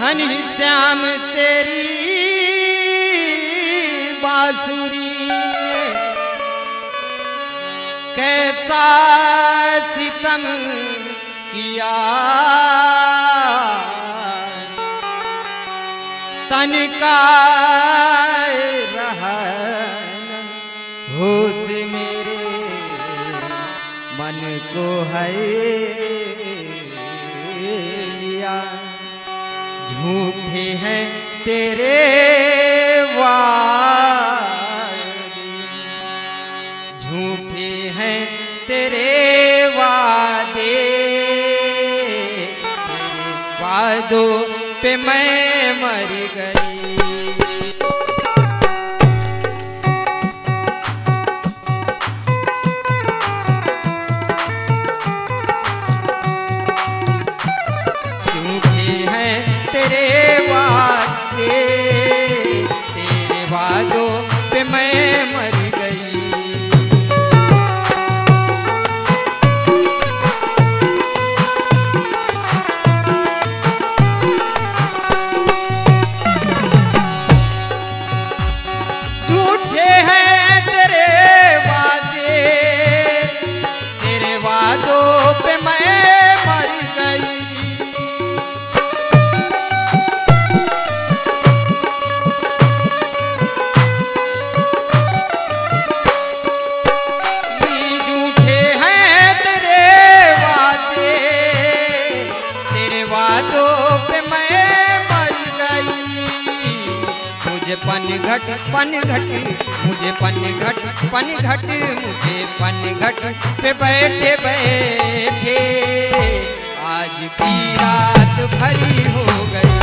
घनी श्याम तेरी बांसुरी। कैसा सितम किया? तन का तेरे वादे। वादों पे मैं मर गई घट पन घट मुझे पन घट पन घट मुझे पन घट पे बैठे बैठे। आज की रात भरी हो गई।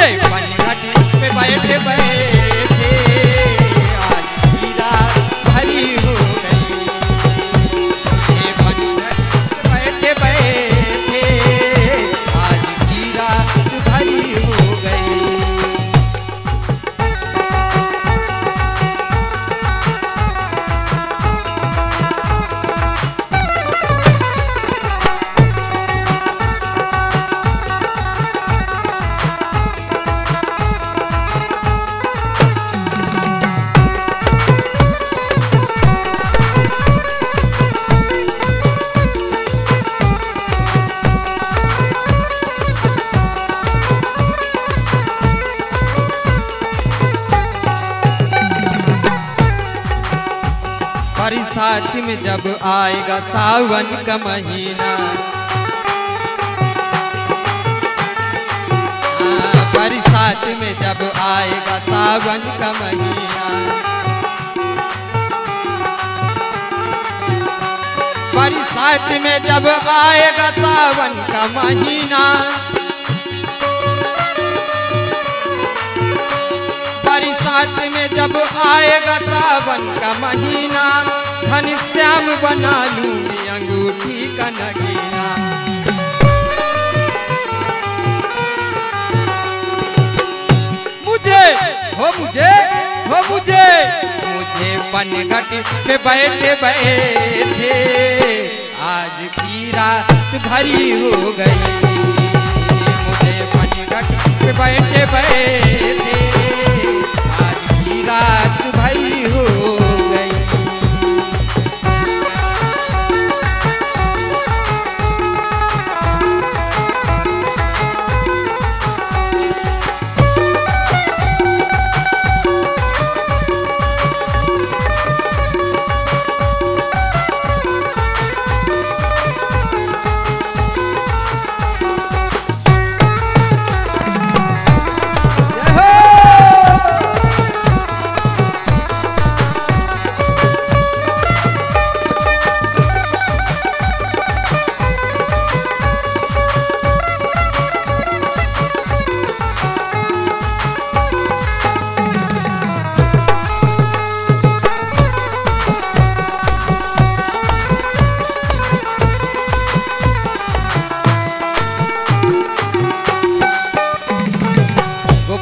हो मुझे पनघट पे बैठे बैठे बरसात में जब आएगा सावन का महीना। हाँ, बरसात में जब आएगा सावन का महीना। बरसात में जब आएगा सावन का महीना। बरसात में जब आएगा सावन का महीना। घनश्याम बना लूँगी अंगूठी का नगीना। मुझे, हो मुझे हो मुझे। मुझे पनघट पे बैठे बैठे। आज की रात भरी हो गई। मुझे पनघट पे बैठे बैठे। आज की रात भरी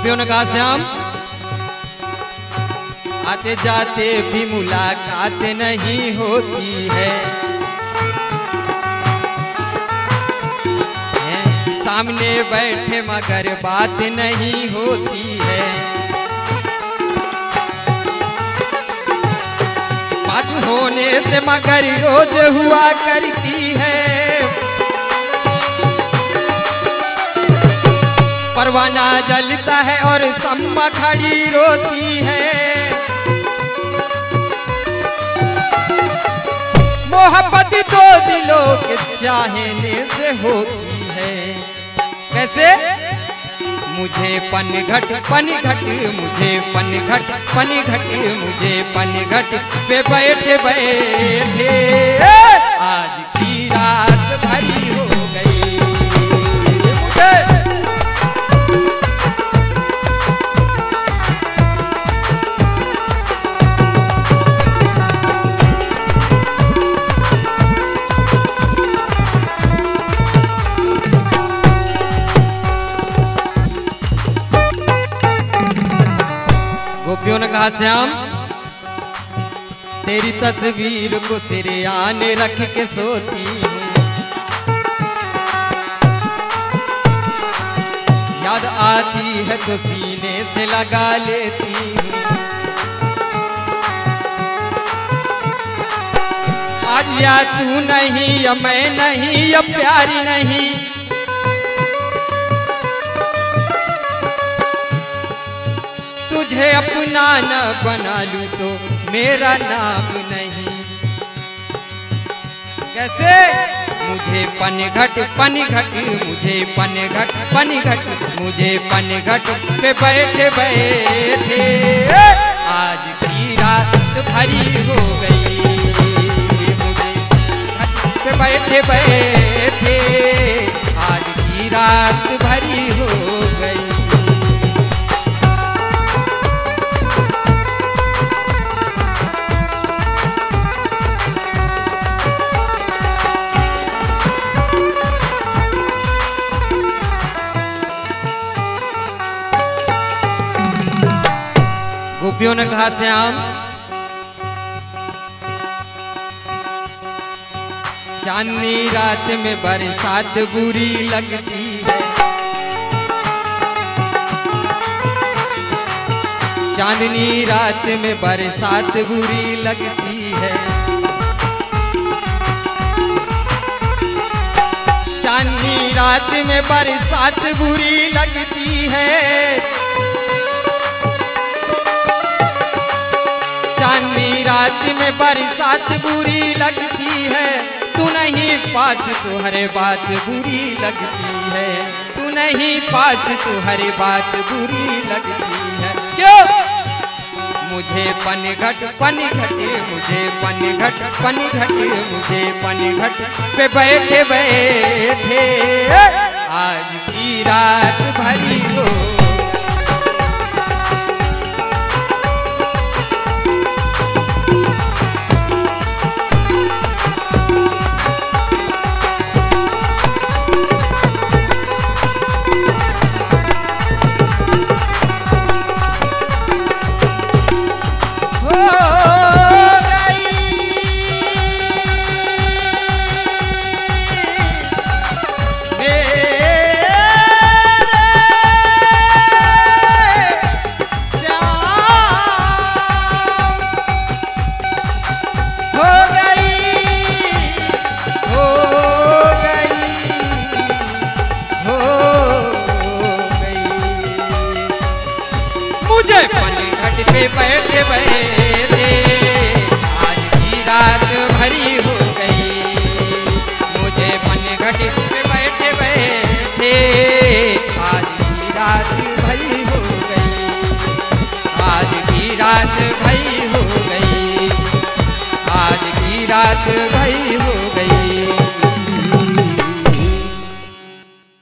गोपियों ने कहा, श्याम, आते जाते भी मुलाकात नहीं होती है। सामने बैठे मगर बात नहीं होती है। बात होने से मगर रोज हुआ करती है। परवाना जलता है और सम्मा खड़ी रोती है। मोहब्बत दो दिलों के चाहने से होती है। कैसे? मुझे पनघट पनघट, मुझे पनघट पनघट, मुझे पनघट पे बैठे बैठे। आज की रात भरी हो गई। गोपियों ने कहा, श्याम? तेरी तस्वीर को सिरे आने रख के सोती याद आती है तो सीने से लगा लेती आज या तू नहीं या मैं नहीं या प्यारी नहीं। तुझे अपना न बना लूँ तो मेरा नाम नहीं। कैसे? मुझे पनघट पनघट, मुझे पनघट पनघट, मुझे पनघट पे बैठे बैठे। आज की रात भरी हो गई। मुझे बैठे बैठे। आज की रात भरी हो गई। ने कहा, श्याम चांदनी रात में बरसात बुरी लगती है। चांदनी रात में बरसात बुरी लगती है। चांदनी रात में बरसात बुरी लगती है। रात में बरसात बुरी लगती है। तू नहीं पास तो हर बात बुरी लगती है। तू नहीं पास तो हर बात बुरी लगती है। क्यों? मुझे पनघट पनघट, मुझे पनघट पनघट, मुझे पनघट पे बैठे बैठे। आज की रात भरी हो। Yeah.